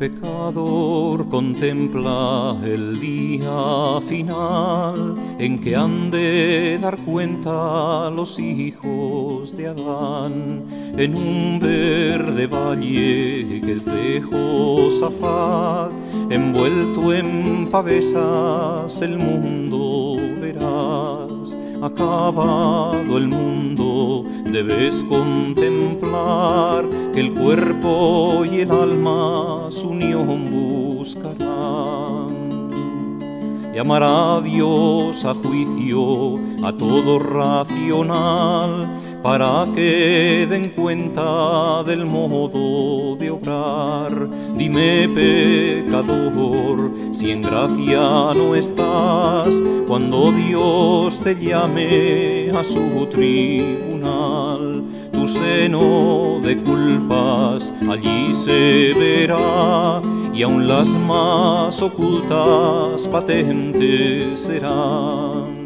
pecador contempla el día final en que han de dar cuenta los hijos de Adán. En un verde valle que es de Josafat, envuelto en pavesas el mundo verás, acabado el mundo debes contemplar que el cuerpo y el alma su unión buscarán. Llamará Dios a juicio a todo racional para que den cuenta del modo de obrar. Dime, pecador, si en gracia no estás, cuando Dios te llame a su tribunal, tu seno de culpas allí se verá y aun las más ocultas patentes serán.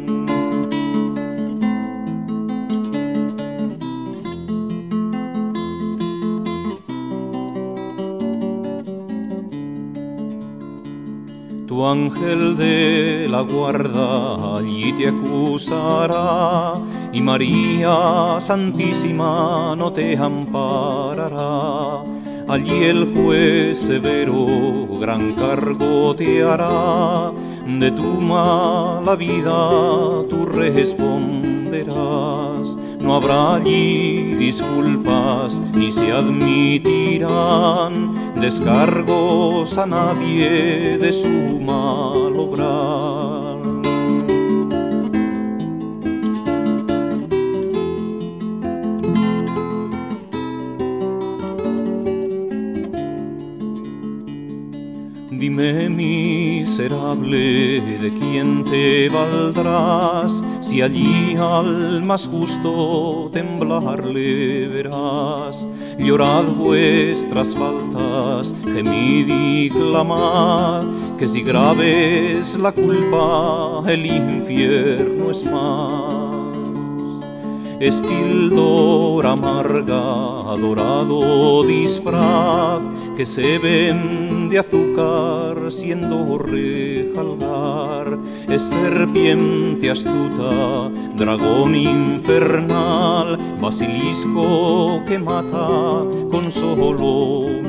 Tu ángel de la guarda allí te acusará y María Santísima no te amparará. Allí el juez severo gran cargo te hará, de tu mala vida tú responderás. No habrá allí disculpas ni se admitirán descargos a nadie de su mal obrar. Dime miserable de quién te valdrás si allí al más justo temblarle verás. Llorad vuestras faltas, gemid y clamad, que si grave es la culpa, el infierno es más. Es píldora amarga, dorado disfraz, que se vende azúcar siendo rejalgar. Es serpiente astuta, dragón infernal, basilisco que mata con solo.